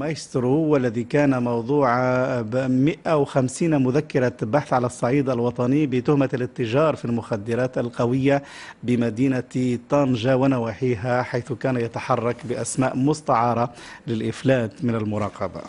مايسترو والذي كان موضوع 150 مذكرة بحث على الصعيد الوطني بتهمة الاتجار في المخدرات القوية بمدينة طنجة ونواحيها حيث كان يتحرك بأسماء مستعارة للإفلات من المراقبة.